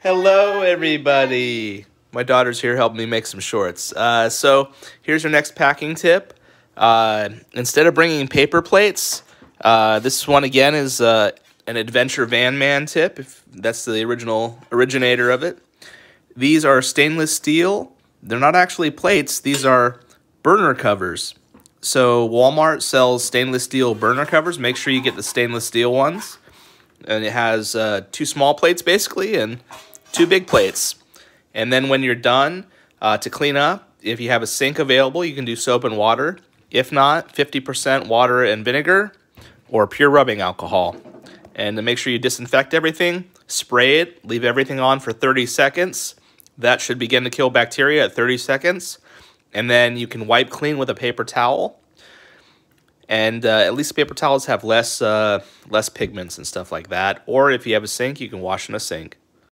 Hello, everybody. My daughter's here helping me make some shorts. Uh, so here's your next packing tip. Uh, instead of bringing paper plates, uh, this one again is uh, an Adventure Van Man tip. If that's the original originator of it. These are stainless steel. They're not actually plates. These are burner covers. So Walmart sells stainless steel burner covers. Make sure you get the stainless steel ones. And it has uh, two small plates basically and two big plates. And then when you're done uh, to clean up, if you have a sink available, you can do soap and water. If not, 50% water and vinegar or pure rubbing alcohol. And to make sure you disinfect everything, spray it, leave everything on for 30 seconds. That should begin to kill bacteria at 30 seconds. And then you can wipe clean with a paper towel. And uh, at least paper towels have less, uh, less pigments and stuff like that. Or if you have a sink, you can wash in a sink.